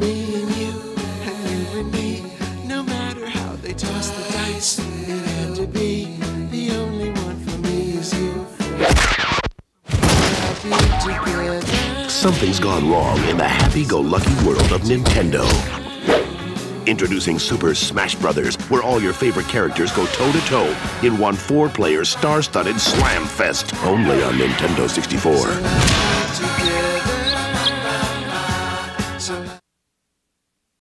me and you, and you and me. No matter how they toss the dice, it had to be. The only one for me is you. Something's gone wrong in the happy-go-lucky world of Nintendo. Introducing Super Smash Bros., where all your favorite characters go toe-to-toe in one four-player star-studded slam fest, only on Nintendo 64.